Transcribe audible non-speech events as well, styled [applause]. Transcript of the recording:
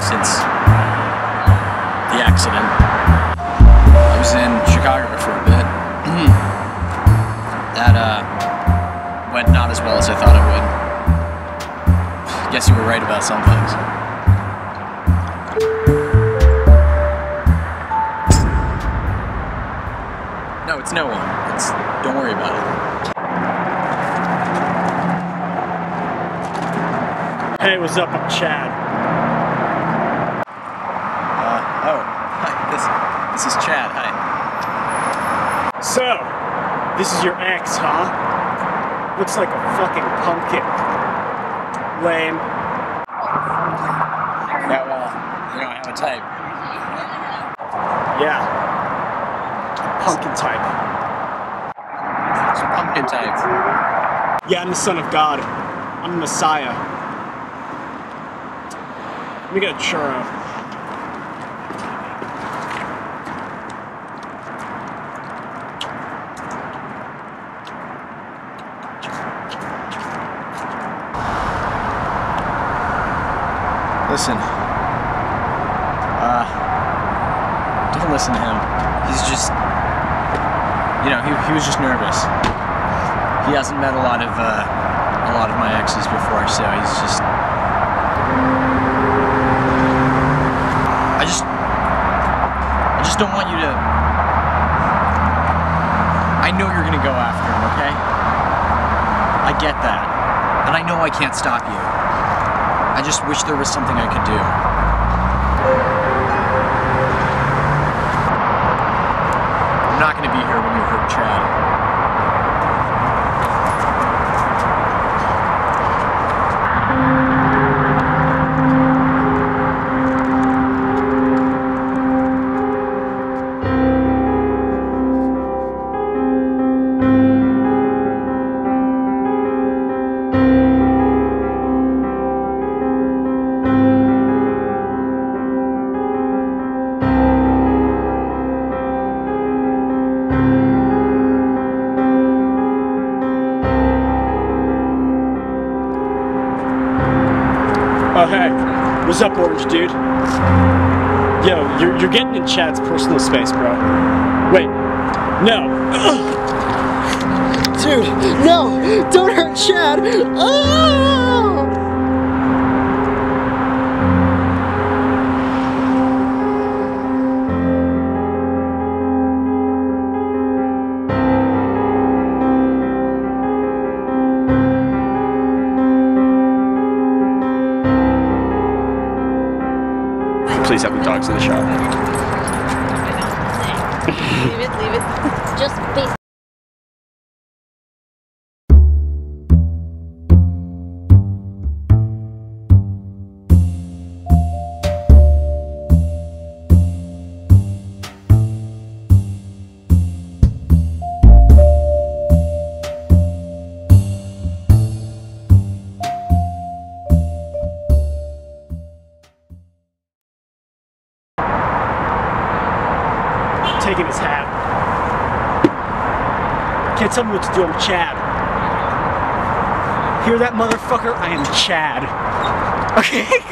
since the accident. I was in Chicago for a bit. [clears throat] that uh, went not as well as I thought it would. Guess you were right about some things. No, it's no one. It's don't worry about it. Hey, what's up? I'm Chad. Uh, oh, hi. This is Chad. Hi. So, this is your ex, huh? Looks like a fucking pumpkin. Lame. Yeah, well, you know, I have a type. Yeah. Pumpkin type. It's a pumpkin type. Yeah, I'm the son of God. I'm the Messiah. Let me get a churro. Listen. Uh, don't listen to him. He's just, you know, he, he was just nervous. He hasn't met a lot of, uh, a lot of my exes before, so he's just. I just, I just don't want you to. I know you're gonna go after him, okay? I get that, and I know I can't stop you. I just wish there was something I could do. I'm not going to be here Oh. What's up, Orange Dude? Yo, you're, you're getting in Chad's personal space, bro. Wait. No. Dude, no! Don't hurt Chad! Oh! Please have the dogs in the shop. leave it, leave it. Just. Taking his hat. Can't tell me what to do, I'm Chad. Hear that, motherfucker? I am Chad. [laughs] Okay?